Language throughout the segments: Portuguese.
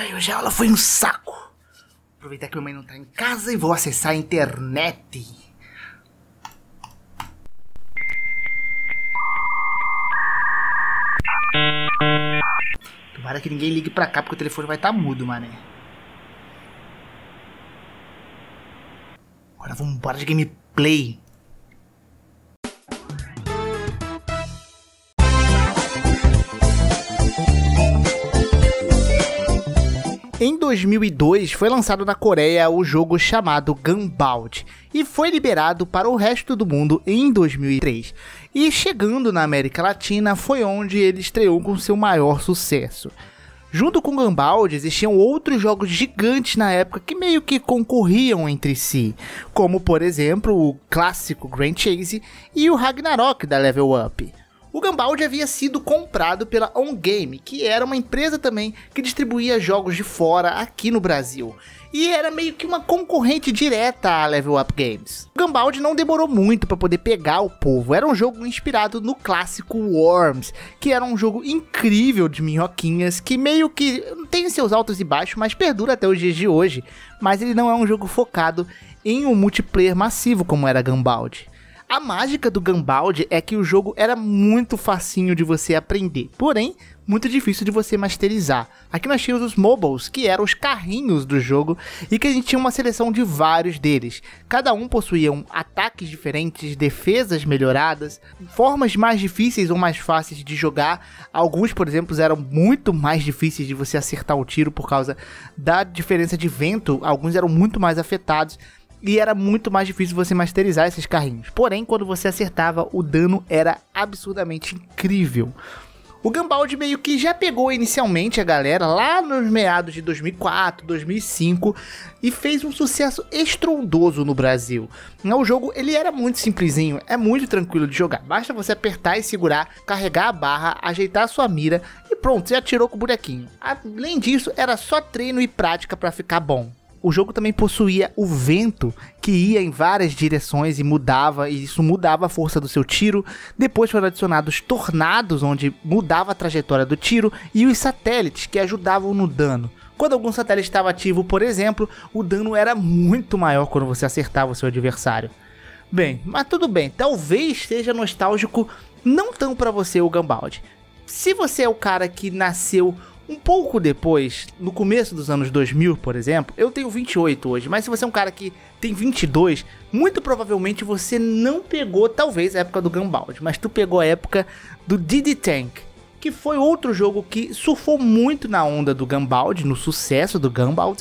Ai, hoje a aula foi um saco. Aproveitar que minha mãe não tá em casa e vou acessar a internet. Tomara que ninguém ligue pra cá porque o telefone vai estar tá mudo, mané. Agora vamos embora de gameplay. Em 2002 foi lançado na Coreia o jogo chamado Gunbound e foi liberado para o resto do mundo em 2003. E chegando na América Latina foi onde ele estreou com seu maior sucesso. Junto com Gunbound existiam outros jogos gigantes na época que meio que concorriam entre si, como por exemplo o clássico Grand Chase e o Ragnarok da Level Up. O Gambald havia sido comprado pela On Game, que era uma empresa também que distribuía jogos de fora aqui no Brasil. E era meio que uma concorrente direta à Level Up Games. O Gambald não demorou muito para poder pegar o povo. Era um jogo inspirado no clássico Worms, que era um jogo incrível de minhoquinhas, que meio que tem seus altos e baixos, mas perdura até os dias de hoje. Mas ele não é um jogo focado em um multiplayer massivo como era Gambald. A mágica do Gunbound é que o jogo era muito facinho de você aprender, porém muito difícil de você masterizar. Aqui nós tínhamos os mobiles, que eram os carrinhos do jogo, e que a gente tinha uma seleção de vários deles. Cada um possuía ataques diferentes, defesas melhoradas, formas mais difíceis ou mais fáceis de jogar. Alguns, por exemplo, eram muito mais difíceis de você acertar o tiro por causa da diferença de vento, alguns eram muito mais afetados e era muito mais difícil você masterizar esses carrinhos. Porém, quando você acertava, o dano era absurdamente incrível. O Gambald meio que já pegou inicialmente a galera lá nos meados de 2004, 2005 e fez um sucesso estrondoso no Brasil. O jogo ele era muito simplesinho, é muito tranquilo de jogar. Basta você apertar e segurar, carregar a barra, ajeitar a sua mira e pronto, você atirou com o bonequinho. Além disso, era só treino e prática para ficar bom o jogo também possuía o vento que ia em várias direções e mudava, e isso mudava a força do seu tiro. Depois foram adicionados tornados, onde mudava a trajetória do tiro, e os satélites que ajudavam no dano. Quando algum satélite estava ativo, por exemplo, o dano era muito maior quando você acertava o seu adversário. Bem, mas tudo bem, talvez seja nostálgico não tão para você o Gambald. Se você é o cara que nasceu um pouco depois, no começo dos anos 2000, por exemplo, eu tenho 28 hoje, mas se você é um cara que tem 22, muito provavelmente você não pegou, talvez, a época do Gumball, mas tu pegou a época do Diddy Tank, que foi outro jogo que surfou muito na onda do Gumball, no sucesso do Gumball,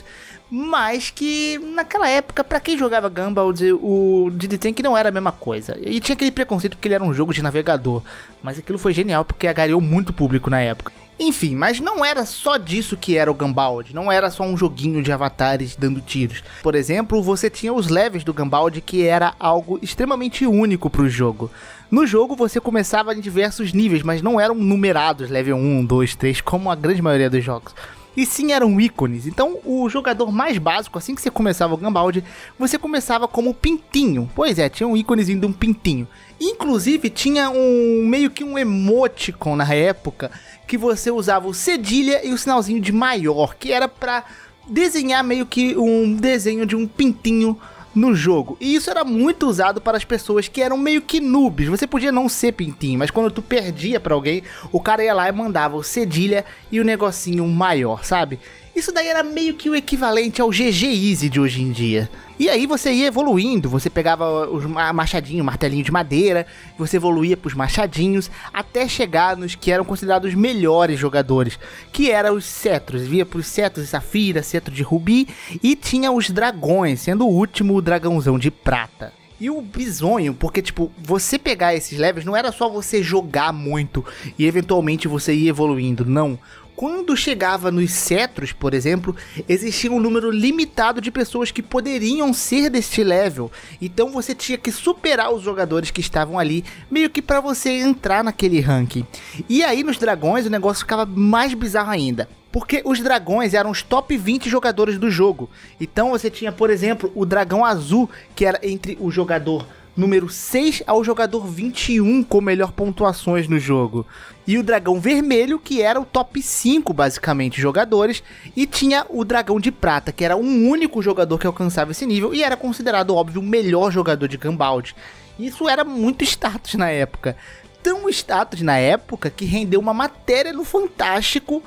mas que naquela época, para quem jogava Gumball, o Diddy Tank não era a mesma coisa. E tinha aquele preconceito porque ele era um jogo de navegador, mas aquilo foi genial porque agariou muito público na época. Enfim, mas não era só disso que era o Gambald, não era só um joguinho de avatares dando tiros. Por exemplo, você tinha os levels do Gambald que era algo extremamente único para o jogo. No jogo você começava em diversos níveis, mas não eram numerados, level 1, 2, 3, como a grande maioria dos jogos e sim eram ícones. Então, o jogador mais básico, assim que você começava o Gambald, você começava como pintinho. Pois é, tinha um íconezinho de um pintinho. Inclusive, tinha um meio que um emoticon na época que você usava o cedilha e o sinalzinho de maior, que era para desenhar meio que um desenho de um pintinho no jogo. E isso era muito usado para as pessoas que eram meio que noobs. Você podia não ser pintinho, mas quando tu perdia para alguém, o cara ia lá e mandava o cedilha e o negocinho maior, sabe? Isso daí era meio que o equivalente ao GG Easy de hoje em dia. E aí você ia evoluindo, você pegava os machadinhos, martelinho de madeira, você evoluía para os machadinhos, até chegar nos que eram considerados melhores jogadores, que eram os cetros, via para os cetros de safira, cetro de rubi, e tinha os dragões, sendo o último o dragãozão de prata. E o bizonho, porque, tipo, você pegar esses levels não era só você jogar muito e eventualmente você ir evoluindo, não. Quando chegava nos cetros, por exemplo, existia um número limitado de pessoas que poderiam ser deste level. Então você tinha que superar os jogadores que estavam ali, meio que para você entrar naquele ranking. E aí nos dragões o negócio ficava mais bizarro ainda. Porque os dragões eram os top 20 jogadores do jogo. Então você tinha, por exemplo, o dragão azul, que era entre o jogador número 6 ao jogador 21 com melhor pontuações no jogo. E o dragão vermelho, que era o top 5, basicamente, jogadores. E tinha o dragão de prata, que era um único jogador que alcançava esse nível e era considerado, óbvio, o melhor jogador de Gambald. Isso era muito status na época. Tão status na época que rendeu uma matéria no Fantástico.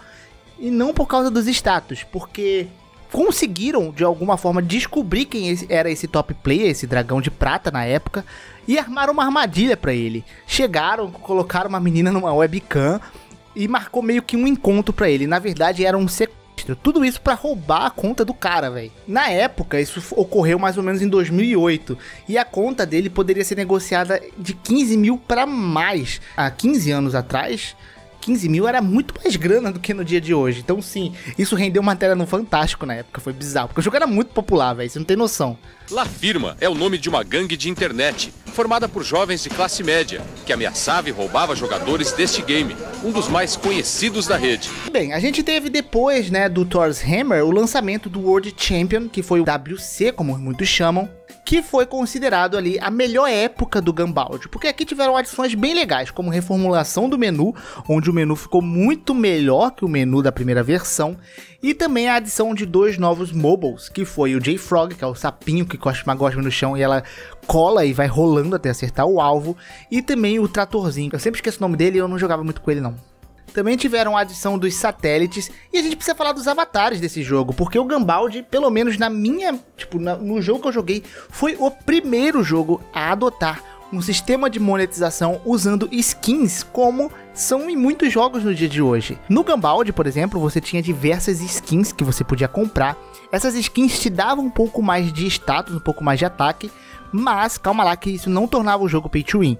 E não por causa dos status, porque conseguiram de alguma forma descobrir quem era esse top player, esse dragão de prata na época, e armaram uma armadilha para ele. Chegaram, colocaram uma menina numa webcam e marcou meio que um encontro para ele. Na verdade, era um sequestro. Tudo isso para roubar a conta do cara, velho. Na época, isso ocorreu mais ou menos em 2008. E a conta dele poderia ser negociada de 15 mil para mais. Há 15 anos atrás, 15 mil era muito mais grana do que no dia de hoje. Então, sim, isso rendeu matéria no Fantástico na época. Foi bizarro. Porque o jogo era muito popular, velho. Você não tem noção. La Firma é o nome de uma gangue de internet, formada por jovens de classe média, que ameaçava e roubava jogadores deste game, um dos mais conhecidos da rede. Bem, a gente teve depois, né, do Thor's Hammer, o lançamento do World Champion, que foi o WC, como muitos chamam, que foi considerado ali a melhor época do Gambald, porque aqui tiveram adições bem legais, como reformulação do menu, onde o menu ficou muito melhor que o menu da primeira versão, e também a adição de dois novos mobiles, que foi o J-Frog, que é o sapinho que cospe uma gosma no chão e ela cola e vai rolando até acertar o alvo, e também o tratorzinho. Eu sempre esqueço o nome dele e eu não jogava muito com ele não. Também tiveram a adição dos satélites e a gente precisa falar dos avatares desse jogo, porque o Gambald, pelo menos na minha, tipo, na, no jogo que eu joguei, foi o primeiro jogo a adotar um sistema de monetização usando skins como são em muitos jogos no dia de hoje. No Gambald, por exemplo, você tinha diversas skins que você podia comprar. Essas skins te davam um pouco mais de status, um pouco mais de ataque, mas calma lá que isso não tornava o jogo pay to win.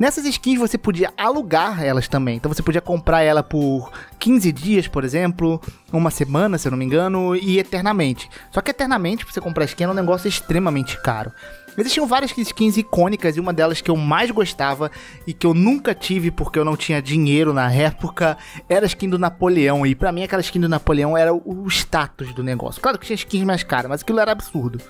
Nessas skins você podia alugar elas também. Então você podia comprar ela por 15 dias, por exemplo, uma semana, se eu não me engano, e eternamente. Só que eternamente, pra você comprar skin, é um negócio extremamente caro. Existiam várias skins icônicas e uma delas que eu mais gostava e que eu nunca tive porque eu não tinha dinheiro na época era a skin do Napoleão. E para mim aquela skin do Napoleão era o status do negócio. Claro que tinha skins mais caras, mas aquilo era absurdo.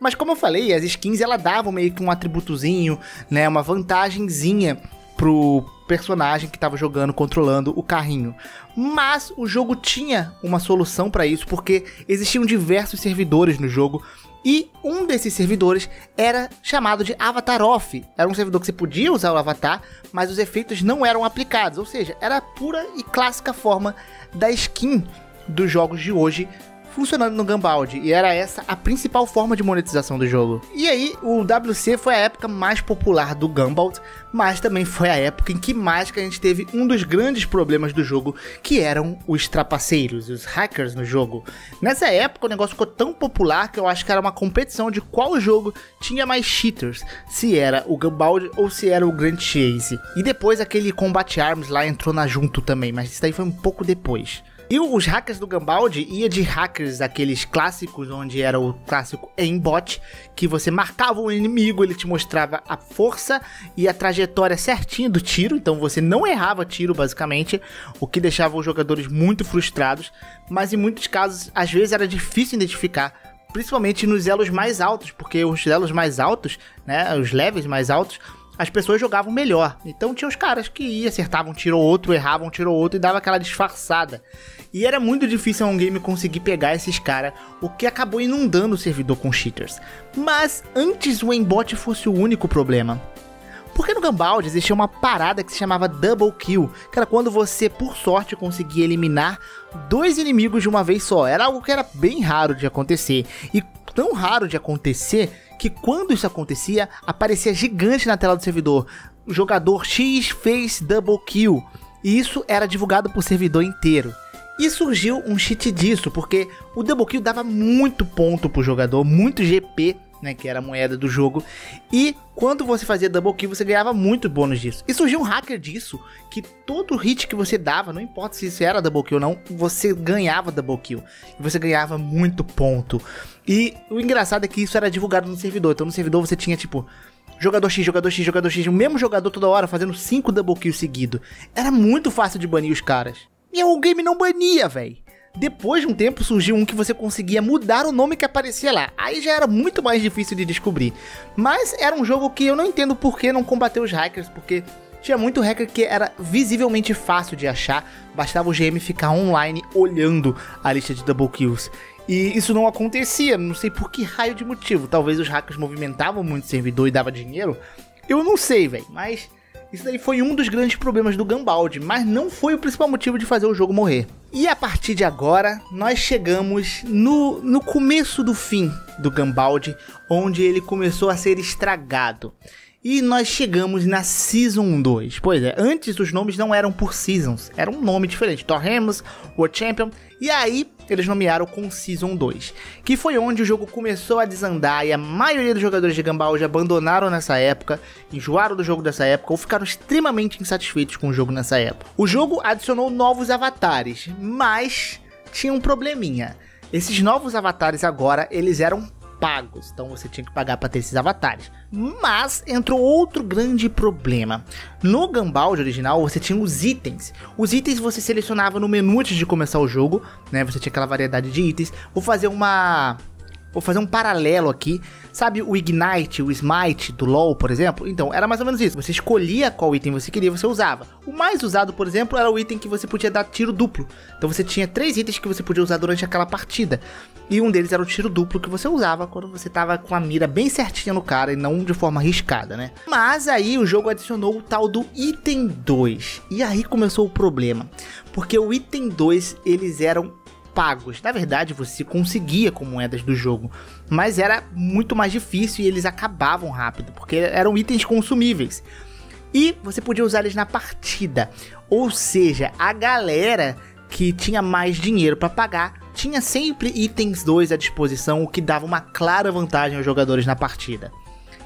Mas como eu falei, as skins ela davam meio que um atributozinho, né, uma vantagenzinha pro personagem que estava jogando, controlando o carrinho. Mas o jogo tinha uma solução para isso, porque existiam diversos servidores no jogo. E um desses servidores era chamado de Avatar Off. Era um servidor que você podia usar o avatar, mas os efeitos não eram aplicados. Ou seja, era a pura e clássica forma da skin dos jogos de hoje funcionando no Gambald. E era essa a principal forma de monetização do jogo. E aí, o WC foi a época mais popular do Gambald, mas também foi a época em que mais que a gente teve um dos grandes problemas do jogo, que eram os trapaceiros, os hackers no jogo. Nessa época, o negócio ficou tão popular que eu acho que era uma competição de qual jogo tinha mais cheaters, se era o Gambald ou se era o Grand Chase. E depois aquele Combat Arms lá entrou na junto também, mas isso daí foi um pouco depois. E os hackers do Gambald ia de hackers aqueles clássicos, onde era o clássico aimbot, que você marcava o inimigo, ele te mostrava a força e a trajetória certinha do tiro, então você não errava tiro basicamente, o que deixava os jogadores muito frustrados, mas em muitos casos, às vezes era difícil identificar principalmente nos elos mais altos, porque os elos mais altos, né, os levels mais altos, as pessoas jogavam melhor. Então tinha os caras que acertavam um tiro ou outro, erravam um tiro ou outro e dava aquela disfarçada. E era muito difícil um game conseguir pegar esses caras, o que acabou inundando o servidor com cheaters. Mas antes o aimbot fosse o único problema. Porque no Gambald existia uma parada que se chamava Double Kill, que era quando você, por sorte, conseguia eliminar dois inimigos de uma vez só. Era algo que era bem raro de acontecer. E tão raro de acontecer que quando isso acontecia, aparecia gigante na tela do servidor. O jogador X fez Double Kill. E isso era divulgado por servidor inteiro. E surgiu um cheat disso, porque o double kill dava muito ponto pro jogador, muito GP, né, que era a moeda do jogo. E quando você fazia double kill, você ganhava muito bônus disso. E surgiu um hacker disso, que todo hit que você dava, não importa se isso era double kill ou não, você ganhava double kill. E você ganhava muito ponto. E o engraçado é que isso era divulgado no servidor. Então no servidor você tinha tipo jogador X, jogador X, jogador X, o mesmo jogador toda hora fazendo 5 double kills seguido. Era muito fácil de banir os caras. E o game não bania, velho. Depois de um tempo surgiu um que você conseguia mudar o nome que aparecia lá. Aí já era muito mais difícil de descobrir. Mas era um jogo que eu não entendo por que não combater os hackers, porque tinha muito hacker que era visivelmente fácil de achar, bastava o GM ficar online olhando a lista de double kills. E isso não acontecia, não sei por que raio de motivo. Talvez os hackers movimentavam muito o servidor e dava dinheiro. Eu não sei, velho, mas isso daí foi um dos grandes problemas do Gambald, mas não foi o principal motivo de fazer o jogo morrer. E a partir de agora, nós chegamos no, no começo do fim do Gambald, onde ele começou a ser estragado. E nós chegamos na Season 2. Pois é, antes os nomes não eram por Seasons, era um nome diferente. Thor Ramos, World Champion. E aí eles nomearam com Season 2. Que foi onde o jogo começou a desandar e a maioria dos jogadores de Gumball já abandonaram nessa época, enjoaram do jogo dessa época ou ficaram extremamente insatisfeitos com o jogo nessa época. O jogo adicionou novos avatares, mas tinha um probleminha. Esses novos avatares agora, eles eram pagos, então você tinha que pagar para ter esses avatares. Mas entrou outro grande problema. No Gumball original, você tinha os itens. Os itens você selecionava no menu antes de começar o jogo, né? Você tinha aquela variedade de itens. Vou fazer uma Vou fazer um paralelo aqui. Sabe o Ignite, o Smite do LoL, por exemplo? Então, era mais ou menos isso. Você escolhia qual item você queria, você usava. O mais usado, por exemplo, era o item que você podia dar tiro duplo. Então você tinha três itens que você podia usar durante aquela partida. E um deles era o tiro duplo que você usava quando você tava com a mira bem certinha no cara e não de forma arriscada, né? Mas aí o jogo adicionou o tal do item 2. E aí começou o problema. Porque o item 2, eles eram pagos. Na verdade, você conseguia com moedas do jogo, mas era muito mais difícil e eles acabavam rápido, porque eram itens consumíveis. E você podia usar eles na partida. Ou seja, a galera que tinha mais dinheiro para pagar tinha sempre itens 2 à disposição, o que dava uma clara vantagem aos jogadores na partida.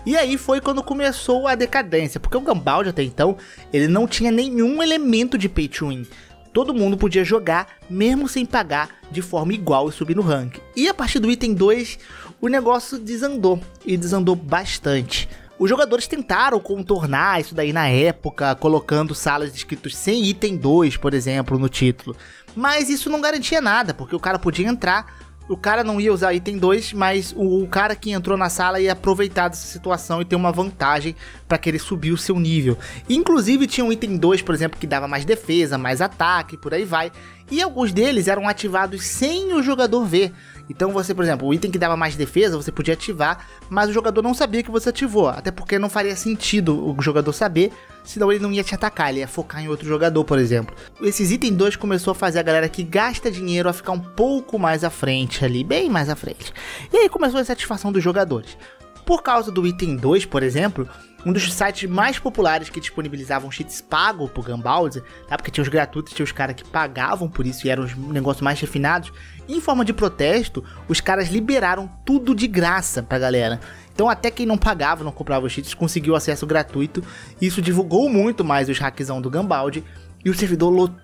E aí foi quando começou a decadência, porque o Gambald até então, ele não tinha nenhum elemento de pay to win todo mundo podia jogar, mesmo sem pagar, de forma igual e subir no rank. E a partir do item 2, o negócio desandou, e desandou bastante. Os jogadores tentaram contornar isso daí na época, colocando salas escritos sem item 2, por exemplo, no título. Mas isso não garantia nada, porque o cara podia entrar, o cara não ia usar item 2, mas o, o, cara que entrou na sala ia aproveitar dessa situação e ter uma vantagem para querer subir o seu nível. Inclusive tinha um item 2, por exemplo, que dava mais defesa, mais ataque, por aí vai. E alguns deles eram ativados sem o jogador ver. Então você, por exemplo, o item que dava mais defesa, você podia ativar, mas o jogador não sabia que você ativou, até porque não faria sentido o jogador saber, senão ele não ia te atacar, ele ia focar em outro jogador, por exemplo. Esses itens 2 começou a fazer a galera que gasta dinheiro a ficar um pouco mais à frente ali, bem mais à frente. E aí começou a satisfação dos jogadores. Por causa do item 2, por exemplo, um dos sites mais populares que disponibilizavam cheats pagos pro Gambald, tá? Porque tinha os gratuitos, tinha os caras que pagavam por isso e eram os negócios mais refinados. Em forma de protesto, os caras liberaram tudo de graça pra galera. Então até quem não pagava, não comprava os cheats, conseguiu acesso gratuito. Isso divulgou muito mais os hackzão do Gambald. E o servidor lotou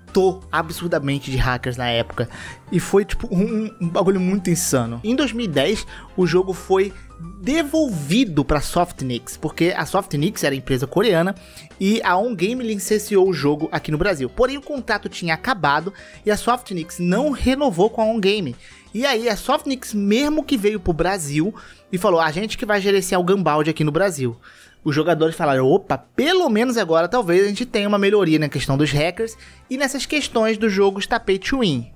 absurdamente de hackers na época. E foi tipo um, um bagulho muito insano. Em 2010, o jogo foi devolvido para Softnix, porque a Softnix era empresa coreana e a On Game licenciou o jogo aqui no Brasil. Porém, o contrato tinha acabado e a Softnix não renovou com a On Game. E aí a Softnix mesmo que veio pro Brasil e falou: "A gente que vai gerenciar o Gambald aqui no Brasil" os jogadores falaram: opa, pelo menos agora talvez a gente tenha uma melhoria na questão dos hackers e nessas questões do jogo está pay to win.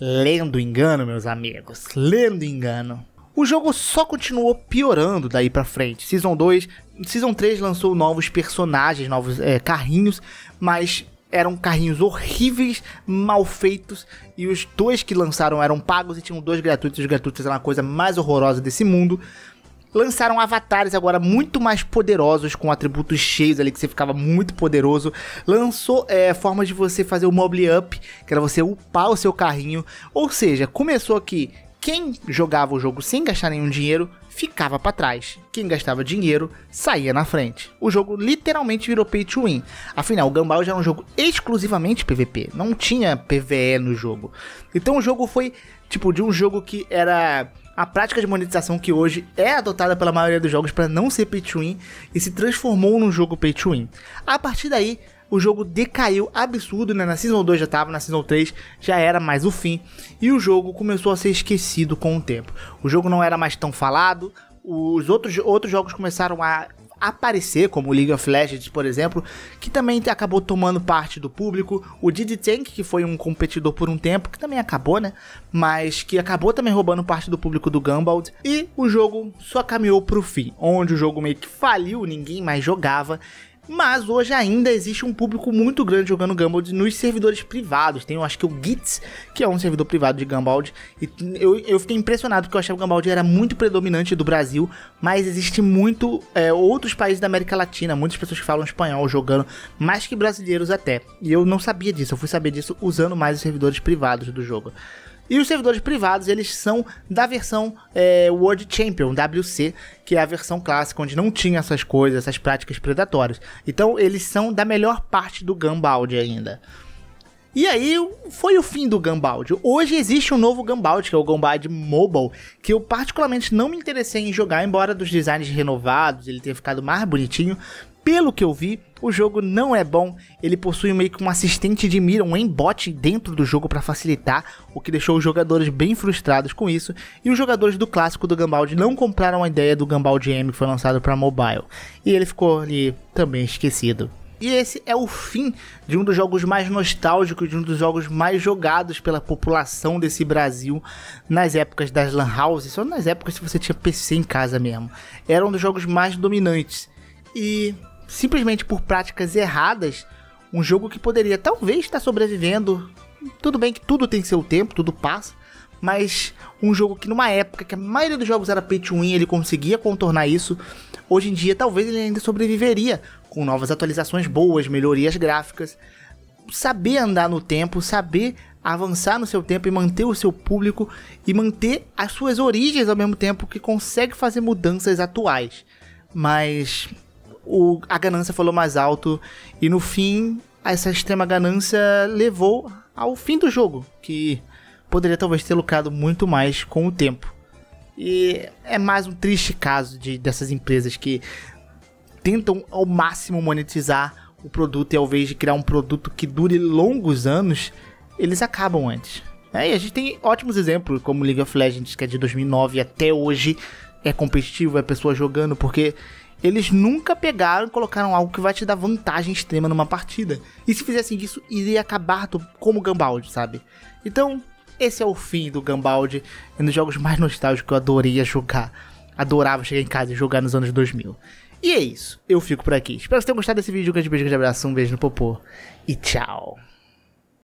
Lendo engano, meus amigos, lendo engano. O jogo só continuou piorando daí pra frente. Season 2, Season 3 lançou novos personagens, novos é, carrinhos, mas eram carrinhos horríveis, mal feitos, e os dois que lançaram eram pagos e tinham dois gratuitos. Os gratuitos eram a coisa mais horrorosa desse mundo lançaram avatares agora muito mais poderosos, com atributos cheios ali, que você ficava muito poderoso. Lançou é, formas de você fazer o mobile up, que era você upar o seu carrinho. Ou seja, começou aqui, quem jogava o jogo sem gastar nenhum dinheiro, ficava para trás. Quem gastava dinheiro saía na frente. O jogo literalmente virou pay to win. Afinal, o Gumball já era um jogo exclusivamente PVP, não tinha PVE no jogo. Então o jogo foi tipo de um jogo que era a prática de monetização que hoje é adotada pela maioria dos jogos para não ser pay to win e se transformou num jogo pay to win. A partir daí, o jogo decaiu absurdo, né? Na Season 2 já tava, na Season 3 já era mais o fim. E o jogo começou a ser esquecido com o tempo. O jogo não era mais tão falado, os outros, outros jogos começaram a aparecer, como o League of Legends, por exemplo, que também acabou tomando parte do público. O Diddy Tank, que foi um competidor por um tempo, que também acabou, né? Mas que acabou também roubando parte do público do Gumball. E o jogo só caminhou pro fim, onde o jogo meio que faliu, ninguém mais jogava. Mas hoje ainda existe um público muito grande jogando Gumball nos servidores privados. Tem, eu acho que o Gits, que é um servidor privado de Gumball. E eu, eu fiquei impressionado porque eu achava que o Gumball era muito predominante do Brasil. Mas existe muito é, outros países da América Latina, muitas pessoas que falam espanhol jogando, mais que brasileiros até. E eu não sabia disso, eu fui saber disso usando mais os servidores privados do jogo. E os servidores privados, eles são da versão é, World Champion, WC, que é a versão clássica, onde não tinha essas coisas, essas práticas predatórias. Então, eles são da melhor parte do Gambald ainda. E aí foi o fim do Gambald. Hoje existe um novo Gambald, que é o Gambald Mobile, que eu particularmente não me interessei em jogar, embora dos designs renovados, ele tenha ficado mais bonitinho, pelo que eu vi, o jogo não é bom. Ele possui meio que um assistente de mira, um aimbot dentro do jogo para facilitar, o que deixou os jogadores bem frustrados com isso. E os jogadores do clássico do Gambald não compraram a ideia do Gambald M que foi lançado para mobile. E ele ficou ali também esquecido. E esse é o fim de um dos jogos mais nostálgicos, de um dos jogos mais jogados pela população desse Brasil nas épocas das Lan Houses, só nas épocas que você tinha PC em casa mesmo. Era um dos jogos mais dominantes. E simplesmente por práticas erradas, um jogo que poderia talvez estar sobrevivendo. Tudo bem que tudo tem seu tempo, tudo passa, mas um jogo que numa época que a maioria dos jogos era pay to win, ele conseguia contornar isso. Hoje em dia, talvez ele ainda sobreviveria com novas atualizações boas, melhorias gráficas. Saber andar no tempo, saber avançar no seu tempo e manter o seu público e manter as suas origens ao mesmo tempo que consegue fazer mudanças atuais. Mas o, a ganância falou mais alto e no fim essa extrema ganância levou ao fim do jogo, que poderia talvez ter lucrado muito mais com o tempo. E é mais um triste caso de, dessas empresas que tentam ao máximo monetizar o produto e ao invés de criar um produto que dure longos anos, eles acabam antes. É, e a gente tem ótimos exemplos, como League of Legends, que é de 2009 até hoje é competitivo, é pessoa jogando, porque eles nunca pegaram e colocaram algo que vai te dar vantagem extrema numa partida. E se fizessem isso, iria acabar como Gambald, sabe? Então, esse é o fim do Gambald, um dos jogos mais nostálgicos que eu adoraria jogar. Adorava chegar em casa e jogar nos anos 2000. E é isso, eu fico por aqui. Espero que vocês tenham gostado desse vídeo. Um grande beijo, grande abraço, um beijo no popô e tchau.